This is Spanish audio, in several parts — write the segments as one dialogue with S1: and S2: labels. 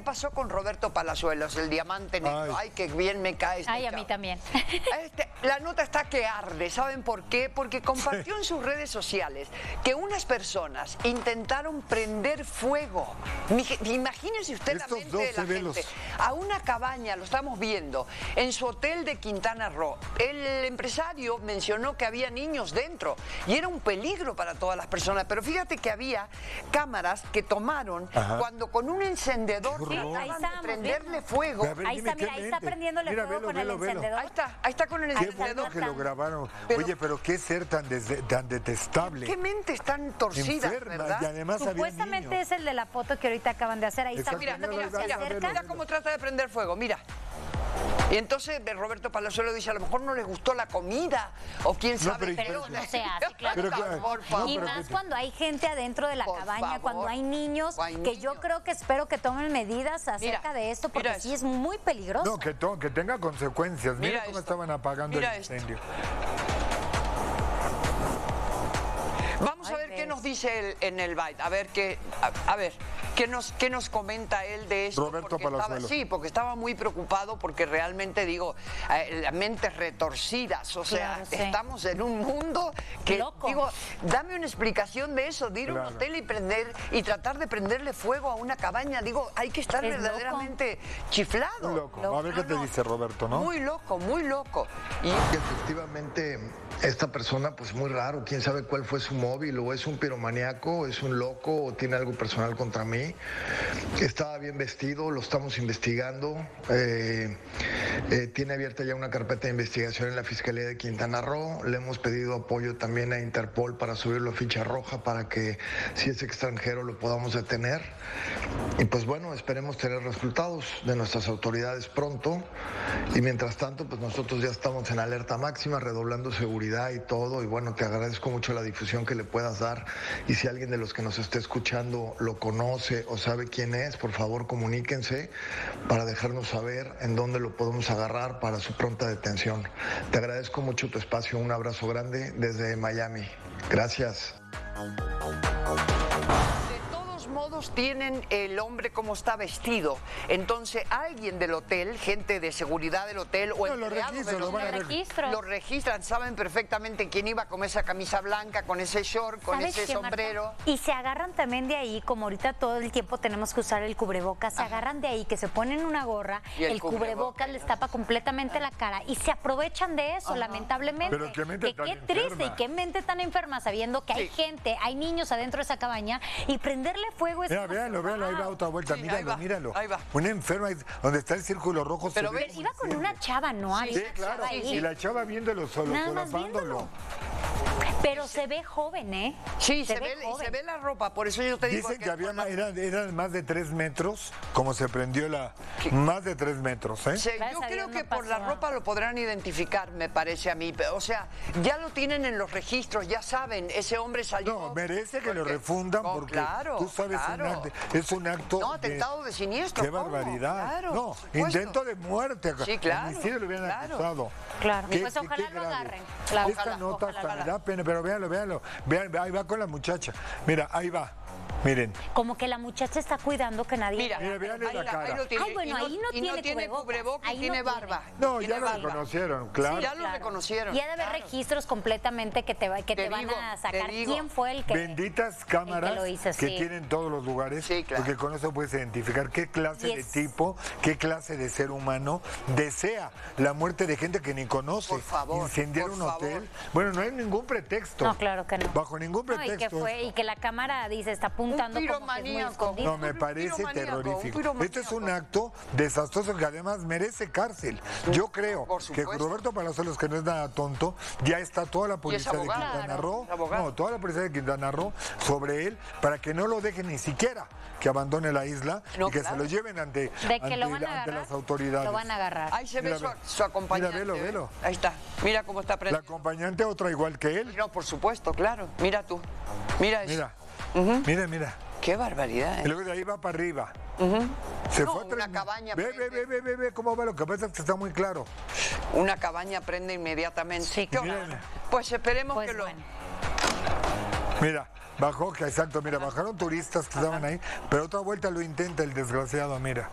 S1: qué pasó con Roberto Palazuelos, el diamante negro? Ay,
S2: Ay.
S1: qué bien me cae este
S3: Ay, a mí también.
S1: Este, la nota está que arde, ¿saben por qué? Porque compartió en sus redes sociales que unas personas intentaron prender fuego. Imagínense usted
S2: Estos
S1: la mente
S2: dos
S1: de la
S2: cebelos.
S1: gente. A una cabaña, lo estamos viendo, en su hotel de Quintana Roo. El empresario mencionó que había niños dentro y era un peligro para todas las personas. Pero fíjate que había cámaras que tomaron
S2: Ajá.
S1: cuando con un encendedor Trataban
S3: Ahí estábamos
S1: prenderle
S3: viendo.
S1: fuego.
S2: A ver,
S3: Ahí está, mira, ahí está prendiéndole
S2: Mira,
S3: fuego
S2: velo,
S3: con el
S2: velo,
S3: encendedor.
S1: Ahí está, ahí está con el
S3: Ahí
S2: Qué
S3: está,
S1: encendedor.
S2: bueno que lo grabaron.
S1: Pero-
S2: Oye, pero qué ser tan, desde- tan detestable.
S1: ¿Qué mentes tan torcidas,
S2: Enferma,
S1: verdad?
S2: y además había
S3: Supuestamente
S2: niños.
S3: es el de la foto que ahorita acaban de hacer. Ahí está
S2: Exacto,
S1: Mira,
S3: viendo
S2: mira,
S1: mira,
S2: mira,
S1: mira, mira cómo trata de prender fuego, mira. Y entonces eh, Roberto Palazuelo dice, a lo mejor no les gustó la comida, o quién
S2: No,
S1: sabe.
S2: pero-
S3: Pero no se hace, claro.
S2: Pero que-
S1: por
S2: no,
S1: favor.
S3: y más cuando hay gente adentro de la
S1: Por
S3: cabaña,
S1: favor.
S3: cuando hay niños,
S1: hay
S3: que yo creo que espero que tomen medidas acerca
S1: Mira,
S3: de esto, porque sí es muy peligroso.
S2: No, que, to- que tenga consecuencias. Mira,
S1: Mira
S2: cómo
S1: esto.
S2: estaban apagando
S1: Mira
S2: el incendio.
S1: Nos dice él en el byte, a ver qué, a, a ver, qué nos, qué nos comenta él de esto.
S2: Roberto
S1: porque estaba-
S2: Palazuelos.
S1: sí, porque estaba muy preocupado porque realmente digo, eh, las mentes retorcidas, o sea,
S3: Claro, sí.
S1: estamos en un mundo que
S3: Loco.
S1: digo, dame una explicación de eso, de ir a un
S2: Claro.
S1: hotel y prender y tratar de prenderle fuego a una cabaña, digo, hay que estar
S3: Es loco.
S1: verdaderamente chiflado.
S2: Muy loco. A ver qué te dice Roberto, ¿no?
S1: Muy loco, muy loco. Y
S4: Y efectivamente, esta persona, pues muy raro, quién sabe cuál fue su móvil, o es un piromaníaco, es un loco, tiene algo personal contra mí. Estaba bien vestido, lo estamos investigando. eh, eh, tiene abierta ya una carpeta de investigación en la Fiscalía de Quintana Roo. Le hemos pedido apoyo también a Interpol para subirlo a ficha roja para que, si es extranjero, lo podamos detener. Y pues bueno, esperemos tener resultados de nuestras autoridades pronto. Y mientras tanto, pues nosotros ya estamos en alerta máxima, redoblando seguridad y todo. Y bueno, te agradezco mucho la difusión que le puedas dar. Y si alguien de los que nos esté escuchando lo conoce o sabe quién es, por favor comuníquense para dejarnos saber en dónde lo podemos agarrar para su pronta detención. Te agradezco mucho tu espacio. Un abrazo grande desde Miami. Gracias.
S1: Modos tienen el hombre como está vestido. Entonces alguien del hotel, gente de seguridad del hotel o
S2: No, lo
S1: empleados
S2: registran,
S1: del
S2: lo
S1: hotel,
S2: reg-
S3: Registro.
S1: lo registran, saben perfectamente quién iba con esa camisa blanca, con ese short, con
S3: ¿Sabes
S1: ese
S3: qué, Marta?
S1: sombrero.
S3: Y se agarran también de ahí, como ahorita todo el tiempo tenemos que usar el cubrebocas, se agarran de ahí, que se ponen una gorra,
S1: Y el
S3: el, cubrebocas
S1: cubrebocas,
S3: les tapa completamente la cara y se aprovechan de eso, lamentablemente.
S2: Pero qué mente
S3: Que
S2: tan
S3: qué triste y qué mente tan enferma sabiendo que hay gente, hay niños adentro de esa cabaña y prenderle fuego es
S2: Mira, véalo, véalo, ahí va otra vuelta,
S1: Sí, ahí
S2: míralo,
S1: va,
S2: míralo.
S1: ahí va.
S2: Una enferma, ahí donde está el círculo rojo.
S1: Pero
S2: se
S1: ve-
S3: iba con una chava, ¿no? Había
S2: Sí,
S3: una
S2: claro.
S3: chava ahí.
S2: Y la chava viéndolo solo,
S3: Nada más
S2: solapándolo.
S3: Pero se ve joven, ¿eh?
S1: Sí, se, ve, y
S3: joven.
S1: se ve la ropa, por eso yo te digo
S2: Dicen que había ma- eran, eran más de tres metros, como se prendió la. Más de tres metros, ¿eh?
S1: Sí, yo creo que
S3: no
S1: por la ropa lo podrán identificar, me parece a mí. Pero, O sea, ya lo tienen en los registros, ya saben, ese hombre salió.
S2: No, merece que lo refundan
S1: No,
S2: porque
S1: claro,
S2: tú sabes, un
S1: claro.
S2: acto- es un acto.
S1: No, atentado de siniestro,
S2: Qué
S1: ¿cómo?
S2: barbaridad.
S1: Claro,
S2: no, intento de muerte.
S1: Sí, claro,
S2: Homicidio lo hubieran
S1: claro.
S2: acusado.
S3: Claro.
S2: Qué-
S3: Pues
S2: qué-
S3: ojalá
S2: qué
S3: lo agarren.
S2: Esta nota da pena, pero véanlo, véanlo. Vean, ahí va con la muchacha. Mira, ahí va. Miren.
S3: Como que la muchacha está cuidando que nadie
S1: Mira.
S2: Mira, véanle
S1: ahí,
S2: la
S1: la-
S2: cara.
S1: ahí lo tiene.
S3: Ay, bueno,
S1: y no,
S3: ahí no tiene cubrebocas. Ahí no
S1: tiene
S3: tiene.
S1: barba.
S2: No,
S1: tiene
S2: ya lo
S1: barba.
S2: reconocieron, claro.
S1: ya lo reconocieron.
S3: Y ha de haber
S1: claro.
S3: registros completamente que te, va- que
S1: Te
S3: te, van
S1: digo,
S3: a sacar quién fue el que.
S2: Benditas cámaras
S3: lo hizo,
S2: que
S3: sí.
S2: tienen todos los lugares,
S1: Sí, claro.
S2: porque con eso puedes identificar qué clase de tipo, qué clase de ser humano desea la muerte de gente que ni conoce.
S1: Por favor,
S2: Incendiar
S1: por
S2: un
S1: favor.
S2: hotel. Bueno, no hay ningún pretexto.
S3: No, claro que no.
S2: Bajo ningún
S3: No, y
S2: pretexto.
S3: que fue y que la cámara dice está apuntando como que es muy
S1: piromaníaco.
S3: escondido.
S2: No, me
S1: Un
S2: parece
S1: un
S2: terrorífico.
S1: piromaníaco.
S2: Este es un acto desastroso que además merece cárcel. Yo creo que. Roberto Palazuelos, que no es nada tonto, ya está toda la policía de. Quintana Roo, no, toda la policía de Quintana Roo sobre él para que no lo dejen ni siquiera que abandone la isla
S1: No,
S2: y que
S1: claro.
S2: se lo lleven ante,
S3: De que lo
S2: ante
S3: van
S2: la-
S3: a
S2: ante
S3: agarrar.
S2: las autoridades.
S3: Lo van a agarrar.
S1: Ahí se ve
S2: Mira,
S1: su, acompañante.
S2: Mira, velo, velo.
S1: Ahí está. Mira cómo está
S2: La
S1: prendido.
S2: acompañante otra igual que él.
S1: No, por supuesto, claro. Mira tú. Mira eso.
S2: Mira, mira, mira.
S1: Qué barbaridad.
S2: Y
S1: ¿eh?
S2: luego de ahí va para arriba. Se
S1: No,
S2: fue tres
S1: una cabaña
S2: Ve, ve,
S1: prende.
S2: ve, ve, ve, ve cómo va. Lo que pasa es que está muy claro.
S1: Una cabaña prende inmediatamente.
S3: Sí,
S1: ¿Qué
S3: claro.
S1: Pues esperemos
S3: Pues
S1: que lo.
S2: Mira, Bajó, que exacto, mira, bajaron turistas que estaban ahí, pero otra vuelta lo intenta el desgraciado, mira.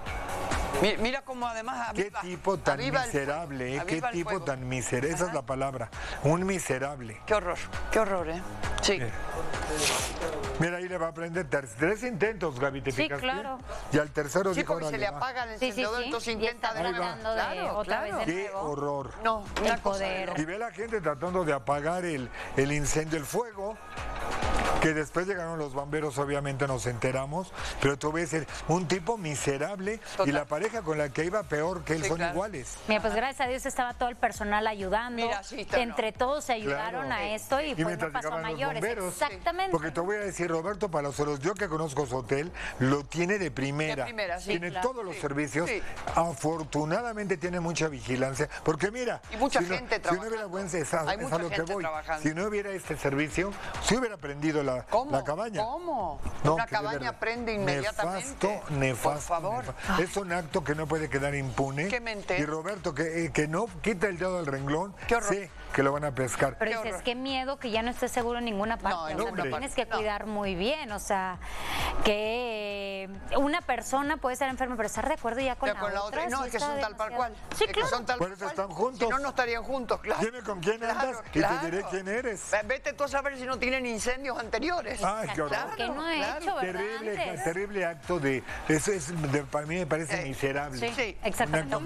S1: Mi- Mira cómo además
S2: Qué
S1: aviva-
S2: tipo tan
S1: el
S2: miserable, ¿eh? Qué tipo
S1: fuego.
S2: tan miserable, esa es la palabra, un miserable.
S1: Qué horror, qué horror, ¿eh? Sí.
S2: Mira. Mira, ahí le va a prender tres intentos, Gaby, ¿te
S3: Sí, claro.
S2: Y al tercero
S1: Sí,
S2: dijo,
S1: se
S2: "Órale,
S1: le
S2: va".
S1: apaga el
S3: Sí, sí,
S1: encendedor,
S3: sí.
S1: entonces intenta de Claro,
S3: otra
S1: claro.
S3: vez de
S2: Qué
S3: nuevo.
S2: horror.
S1: No, una
S3: El poder.
S1: loco.
S2: Y ve la gente tratando de apagar el, el incendio, el fuego, que después llegaron los bomberos, obviamente nos enteramos, pero tú ves el- un tipo miserable
S1: Total.
S2: y la pareja con la que iba peor que él
S1: Sí,
S2: son
S1: claro.
S2: iguales.
S3: Mira, pues gracias a Dios estaba todo el personal ayudando.
S1: Mira, sí, está,
S3: Entre todos se ayudaron
S2: Claro.
S3: a esto y,
S2: Y
S3: pues no pasó a mayores.
S2: bomberos.
S3: Exactamente.
S2: Porque te voy a decir, Roberto Palazuelos, yo que conozco su hotel, lo tiene de primera.
S1: De primera, sí,
S2: Tiene
S3: claro.
S2: todos los
S1: Sí,
S2: servicios.
S1: sí.
S2: Afortunadamente tiene mucha vigilancia. Porque mira,
S1: Y mucha
S2: si no-
S1: gente
S2: si no hubiera buen es a- es a lo que
S1: gente
S2: voy.
S1: trabajando.
S2: Si no hubiera este servicio, si hubiera prendido la,
S1: ¿Cómo?
S2: la cabaña.
S1: ¿Cómo?
S2: No,
S1: Una cabaña
S2: verdad,
S1: prende inmediatamente.
S2: Nefasto, nefasto.
S1: Por favor.
S2: nefasto. Es un acto que no puede quedar impune.
S1: Qué mente.
S2: Y Roberto, que, eh, que no quita el dedo del renglón,
S1: Qué horror.
S2: sé que lo van a pescar.
S3: Pero
S1: Qué
S3: dices, qué miedo que ya no estés seguro en ninguna parte.
S1: No,
S3: o sea, te tienes que
S1: No.
S3: cuidar muy bien. O sea, que una persona puede estar enferma, pero estar de acuerdo ya con,
S1: Pero con la otra, no,
S3: sí
S1: es que son tal
S3: demasiado.
S1: cual.
S3: Sí,
S1: Es que
S3: claro.
S1: son tal
S2: Por eso
S1: cual.
S2: están juntos.
S1: Si no, no estarían juntos, claro.
S2: Dime con quién
S1: Claro,
S2: andas y te diré quién eres.
S1: Ve- Vete tú a saber si no tienen incendios anteriores.
S2: Ay, qué horror.
S3: Claro que no he
S1: Claro,
S3: hecho, ¿verdad?
S2: Terrible, terrible acto de. Eso es, de- para mí me parece
S1: Eh,
S2: miserable.
S3: Sí,
S1: Sí.
S3: exactamente.